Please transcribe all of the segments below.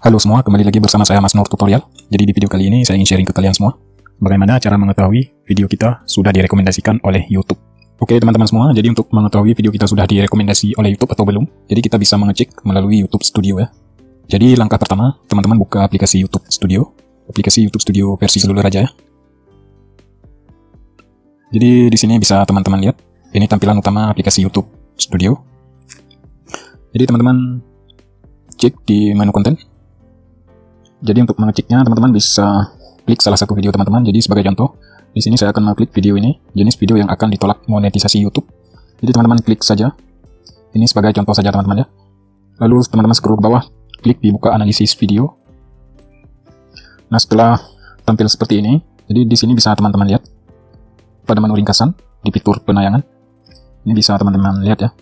Halo semua, kembali lagi bersama saya Mas Nur Tutorial. Jadi di video kali ini saya ingin sharing ke kalian semua bagaimana cara mengetahui video kita sudah direkomendasikan oleh YouTube. Oke teman-teman semua, jadi untuk mengetahui video kita sudah direkomendasi oleh YouTube atau belum, jadi kita bisa mengecek melalui YouTube Studio ya. Jadi langkah pertama, teman-teman buka aplikasi YouTube Studio, aplikasi YouTube Studio versi seluler aja ya. Jadi di sini bisa teman-teman lihat, ini tampilan utama aplikasi YouTube Studio. Jadi teman-teman cek di menu konten, jadi untuk mengeceknya teman-teman bisa klik salah satu video teman-teman. Jadi sebagai contoh, di sini saya akan mengklik video ini, jenis video yang akan ditolak monetisasi YouTube. Jadi teman-teman klik saja. Ini sebagai contoh saja teman-teman ya. Lalu teman-teman scroll ke bawah, klik di buka analisis video. Nah setelah tampil seperti ini, jadi di sini bisa teman-teman lihat pada menu ringkasan di fitur penayangan. Ini bisa teman-teman lihat ya.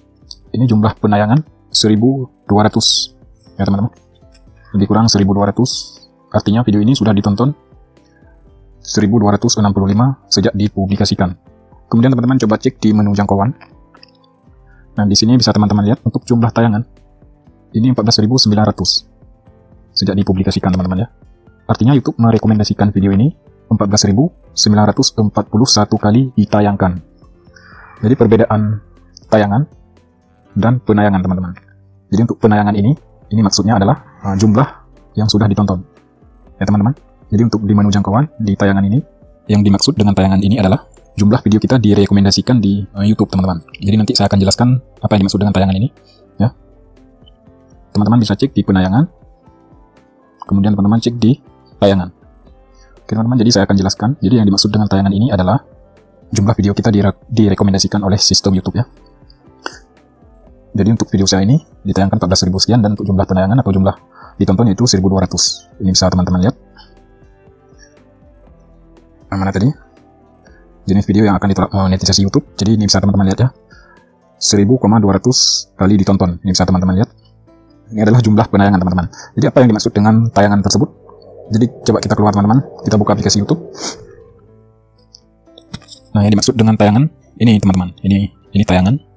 Ini jumlah penayangan 1200 ya teman-teman lebih kurang 1200 artinya video ini sudah ditonton 1265 sejak dipublikasikan. Kemudian teman-teman coba cek di menu jangkauan. Nah di sini bisa teman-teman lihat untuk jumlah tayangan. Ini 14.900 sejak dipublikasikan teman-teman ya. Artinya YouTube merekomendasikan video ini 14.941 kali ditayangkan. Jadi perbedaan tayangan dan penayangan teman-teman. Jadi untuk penayangan ini ini maksudnya adalah uh, jumlah yang sudah ditonton. Ya teman-teman. Jadi untuk di menu jangkauan di tayangan ini, yang dimaksud dengan tayangan ini adalah jumlah video kita direkomendasikan di uh, YouTube teman-teman. Jadi nanti saya akan jelaskan apa yang dimaksud dengan tayangan ini. Ya, teman-teman bisa cek di penayangan, kemudian teman-teman cek di tayangan. Oke teman-teman, jadi saya akan jelaskan. Jadi yang dimaksud dengan tayangan ini adalah jumlah video kita dire direkomendasikan oleh sistem YouTube ya. Jadi untuk video saya ini ditayangkan 14.000 sekian dan untuk jumlah penayangan atau jumlah ditonton itu 1.200. Ini bisa teman-teman lihat. Nah, mana tadi? Jenis video yang akan ditolak monetisasi YouTube. Jadi ini bisa teman-teman lihat ya. 1.200 kali ditonton. Ini bisa teman-teman lihat. Ini adalah jumlah penayangan teman-teman. Jadi apa yang dimaksud dengan tayangan tersebut? Jadi coba kita keluar teman-teman. Kita buka aplikasi YouTube. Nah, yang dimaksud dengan tayangan ini teman-teman. Ini ini tayangan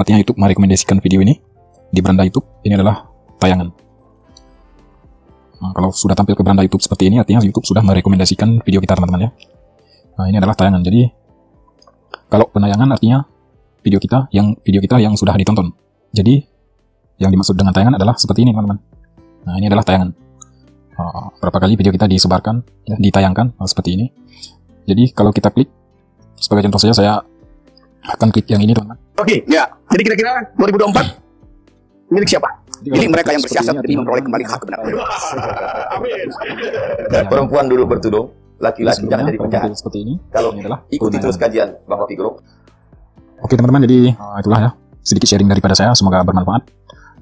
Artinya YouTube merekomendasikan video ini di beranda YouTube. Ini adalah tayangan. Nah, kalau sudah tampil ke beranda YouTube seperti ini, artinya YouTube sudah merekomendasikan video kita teman-teman ya. Nah, ini adalah tayangan. Jadi, kalau penayangan artinya video kita yang video kita yang sudah ditonton. Jadi, yang dimaksud dengan tayangan adalah seperti ini teman-teman. Nah, ini adalah tayangan. Uh, berapa kali video kita disebarkan, ya, ditayangkan uh, seperti ini. Jadi, kalau kita klik, sebagai contoh saja saya akan klik yang ini teman-teman. Oke, ya. Jadi kira-kira 2024 milik siapa? Milik mereka yang bersiasat demi memperoleh kembali hak kebenaran. Amin. Perempuan dulu bertudung, laki-laki jangan jadi penjahat. Seperti ini. Kalau ini adalah ikuti terus kajian bahwa Figaro. Oke teman-teman, jadi uh, itulah ya sedikit sharing daripada saya. Semoga bermanfaat.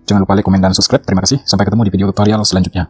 Jangan lupa like, komen, dan subscribe. Terima kasih. Sampai ketemu di video tutorial selanjutnya.